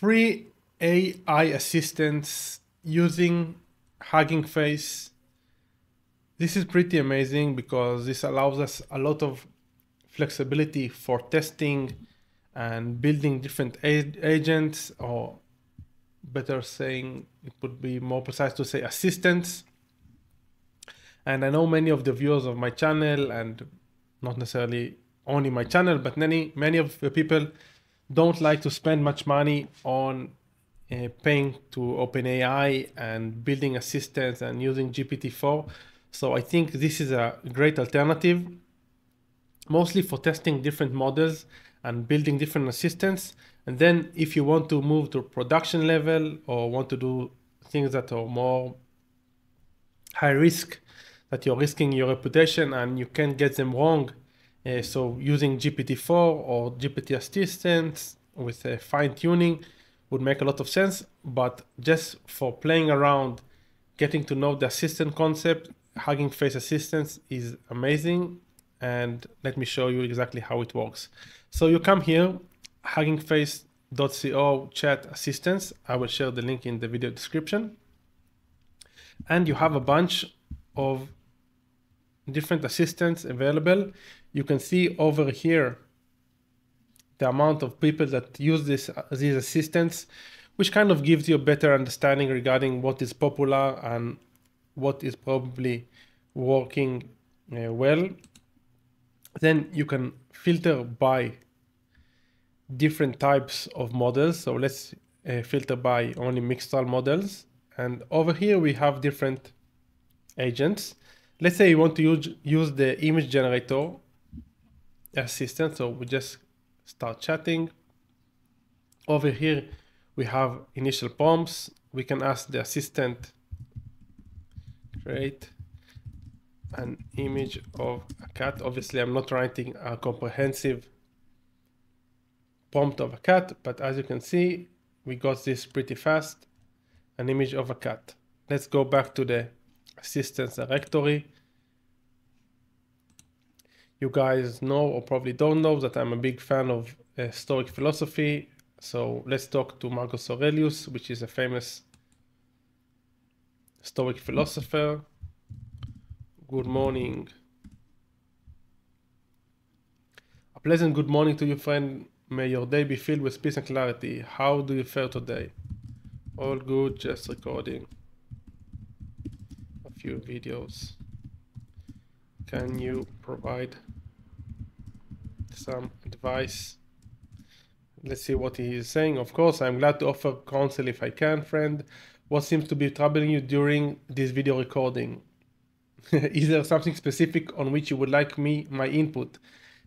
free AI assistants using Hugging Face. This is pretty amazing because this allows us a lot of flexibility for testing and building different agents or better saying it would be more precise to say assistants and i know many of the viewers of my channel and not necessarily only my channel but many many of the people don't like to spend much money on uh, paying to OpenAI and building assistants and using GPT-4. So I think this is a great alternative, mostly for testing different models and building different assistants. And then if you want to move to production level or want to do things that are more high risk, that you're risking your reputation and you can't get them wrong. Uh, so using GPT-4 or GPT assistants with uh, fine tuning would make a lot of sense. But just for playing around, getting to know the assistant concept, Hugging Face Assistants is amazing. And let me show you exactly how it works. So you come here, huggingface.co chat assistants. I will share the link in the video description. And you have a bunch of different assistants available. You can see over here the amount of people that use this these assistants, which kind of gives you a better understanding regarding what is popular and what is probably working uh, well. Then you can filter by different types of models. So let's uh, filter by only Mixtral models. And over here we have different agents. Let's say you want to use, use the image generator assistant. So we just start chatting. Over here we have initial prompts. We can ask the assistant create an image of a cat. Obviously I'm not writing a comprehensive prompt of a cat, but as you can see, we got this pretty fast, an image of a cat. Let's go back to the assistants directory. You guys know or probably don't know that I'm a big fan of uh, Stoic philosophy. So let's talk to Marcus Aurelius, which is a famous Stoic philosopher. Good morning. A pleasant good morning to you, friend May your day be filled with peace and clarity. How do you fare today? All good, just recording a few videos. Can you provide some advice? Let's see what he is saying. Of course, I'm glad to offer counsel if I can, friend. What seems to be troubling you during this video recording? is there something specific on which you would like me my input?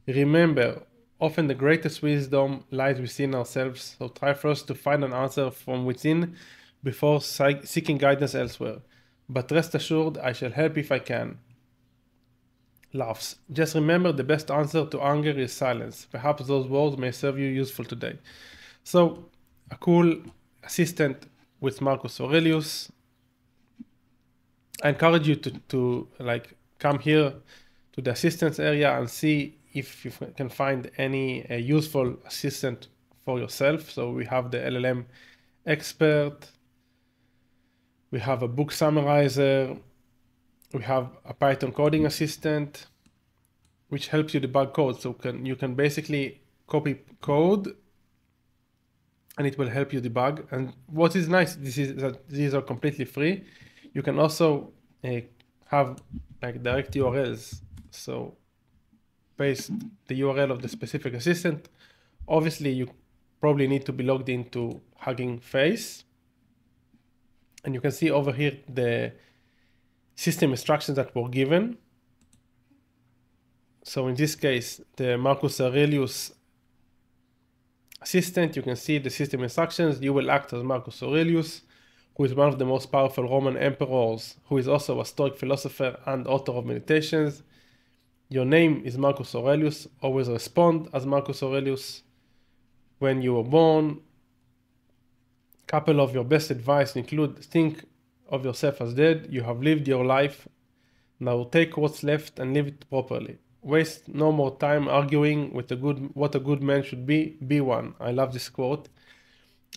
Remember, Often the greatest wisdom lies within ourselves, so try first to find an answer from within before seeking guidance elsewhere. But rest assured, I shall help if I can. Laughs. Just remember the best answer to anger is silence. Perhaps those words may serve you useful today. So, a cool assistant with Marcus Aurelius. I encourage you to, to like come here to the assistance area and see if you can find any uh, useful assistant for yourself. So we have the LLM expert, we have a book summarizer, we have a Python coding assistant, which helps you debug code. So can you can basically copy code and it will help you debug. And what is nice, this is that these are completely free. You can also uh, have like direct URLs. So paste the URL of the specific assistant. Obviously, you probably need to be logged into Hugging Face. And you can see over here the system instructions that were given. So in this case, the Marcus Aurelius assistant, you can see the system instructions. You will act as Marcus Aurelius, who is one of the most powerful Roman emperors, who is also a Stoic philosopher and author of meditations. Your name is Marcus Aurelius. Always respond as Marcus Aurelius. When you were born, couple of your best advice include think of yourself as dead. You have lived your life. Now take what's left and live it properly. Waste no more time arguing with a good what a good man should be. Be one. I love this quote.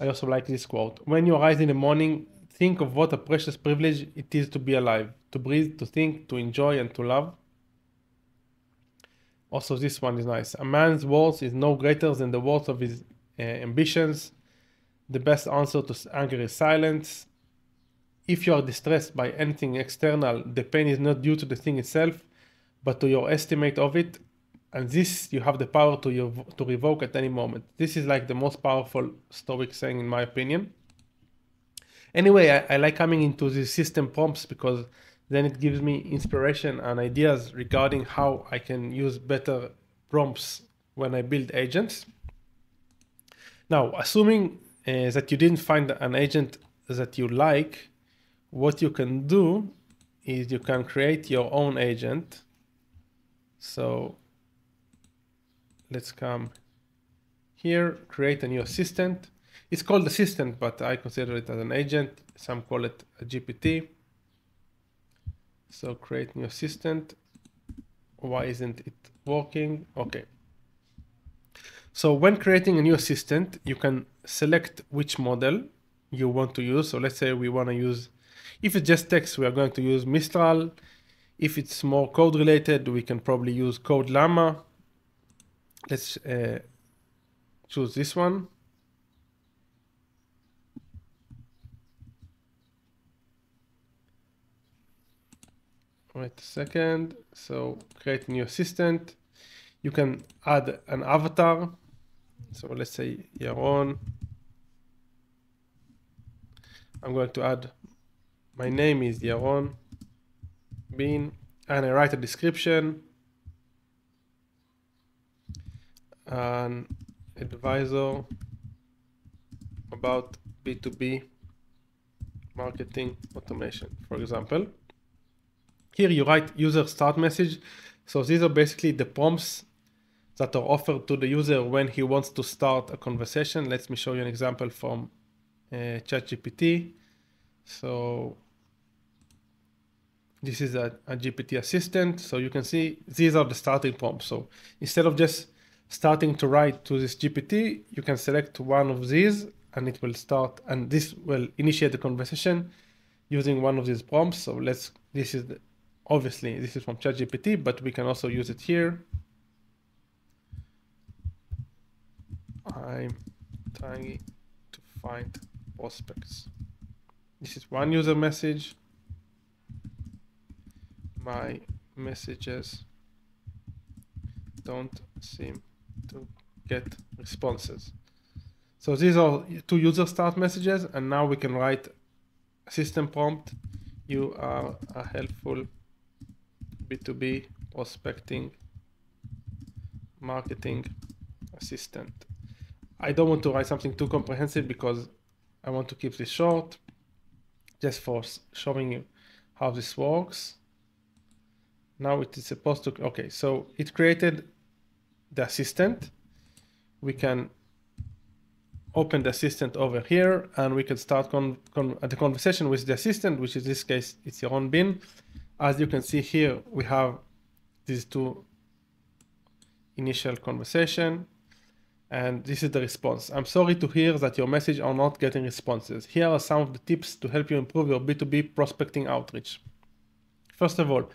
I also like this quote. When you arise in the morning, think of what a precious privilege it is to be alive, to breathe, to think, to enjoy, and to love. Also, this one is nice. A man's worth is no greater than the worth of his uh, ambitions. The best answer to anger is silence. If you are distressed by anything external, the pain is not due to the thing itself, but to your estimate of it. And this you have the power to, to revoke at any moment. This is like the most powerful Stoic saying, in my opinion. Anyway, I, I like coming into these system prompts because then it gives me inspiration and ideas regarding how I can use better prompts when I build agents. Now, assuming uh, that you didn't find an agent that you like, what you can do is you can create your own agent. So let's come here, create a new assistant. It's called assistant, but I consider it as an agent. Some call it a GPT. So create new assistant. Why isn't it working? Okay. So when creating a new assistant, you can select which model you want to use. So let's say we want to use, if it's just text, we are going to use Mistral. If it's more code related, we can probably use Code Llama. Let's uh, choose this one. wait a second so create new assistant you can add an avatar so let's say Yaron I'm going to add my name is Yaron Been and I write a description an advisor about B2B marketing automation for example here you write user start message. So these are basically the prompts that are offered to the user when he wants to start a conversation. Let me show you an example from uh, ChatGPT. So this is a, a, GPT assistant. So you can see these are the starting prompts. So instead of just starting to write to this GPT, you can select one of these and it will start and this will initiate the conversation using one of these prompts. So let's, this is the, Obviously, this is from ChatGPT, but we can also use it here. I'm trying to find prospects. This is one user message. My messages don't seem to get responses. So these are two user start messages, and now we can write system prompt. You are a helpful B2B prospecting marketing assistant. I don't want to write something too comprehensive because I want to keep this short just for showing you how this works. Now it is supposed to, okay, so it created the assistant. We can open the assistant over here and we can start con, con uh, the conversation with the assistant, which in this case, it's Yaron Been as you can see here, we have these two initial conversation and this is the response. I'm sorry to hear that your message are not getting responses. Here are some of the tips to help you improve your B2B prospecting outreach. First of all,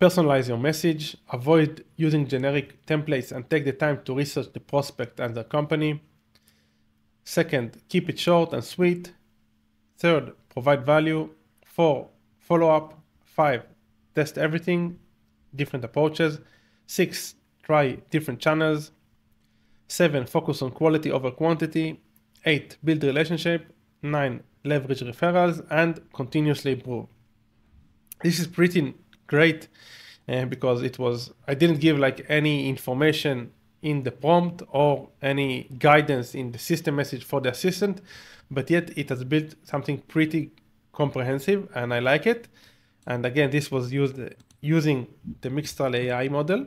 personalize your message, avoid using generic templates and take the time to research the prospect and the company. Second, keep it short and sweet. Third, provide value. Four, follow up Five, test everything, different approaches. Six, try different channels. Seven, focus on quality over quantity. Eight, build relationship. Nine, leverage referrals and continuously improve. This is pretty great uh, because it was, I didn't give like any information in the prompt or any guidance in the system message for the assistant, but yet it has built something pretty comprehensive and I like it. And again, this was used using the Mixtral AI model.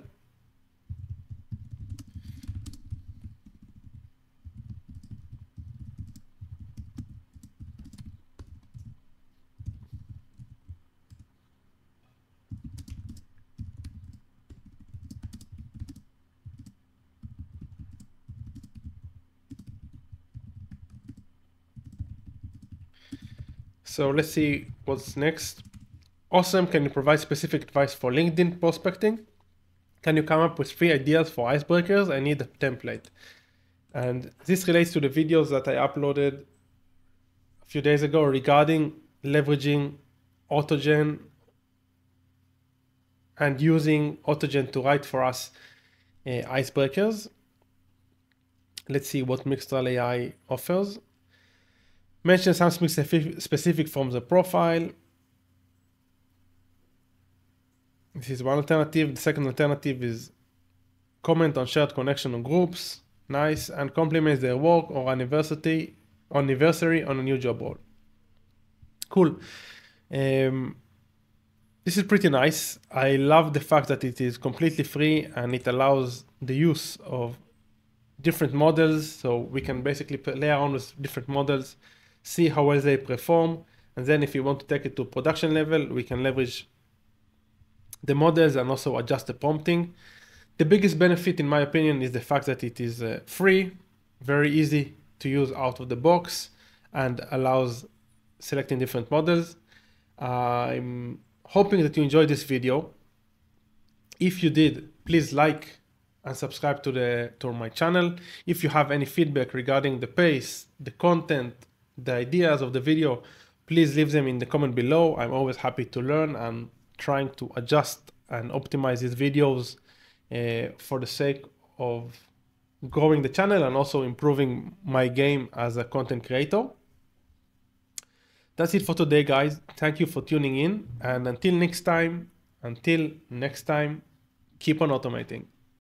So let's see what's next. Awesome. Can you provide specific advice for LinkedIn prospecting? Can you come up with three ideas for icebreakers? I need a template. And this relates to the videos that I uploaded a few days ago regarding leveraging AutoGen and using AutoGen to write for us uh, icebreakers. Let's see what Mixtral AI offers. Mention something specific from the profile. This is one alternative. The second alternative is comment on shared connection on groups. Nice. And compliments their work or anniversary, anniversary on a new job role. Cool. Um, this is pretty nice. I love the fact that it is completely free and it allows the use of different models. So we can basically play around with different models, see how well they perform. And then if you want to take it to production level, we can leverage the models and also adjust the prompting. The biggest benefit, in my opinion, is the fact that it is uh, free, very easy to use out of the box, and allows selecting different models. I'm hoping that you enjoyed this video. If you did, please like and subscribe to the to my channel. If you have any feedback regarding the pace, the content, the ideas of the video, please leave them in the comment below. I'm always happy to learn and trying to adjust and optimize these videos uh, for the sake of growing the channel and also improving my game as a content creator. That's it for today, guys. Thank you for tuning in. And until next time, until next time, keep on automating.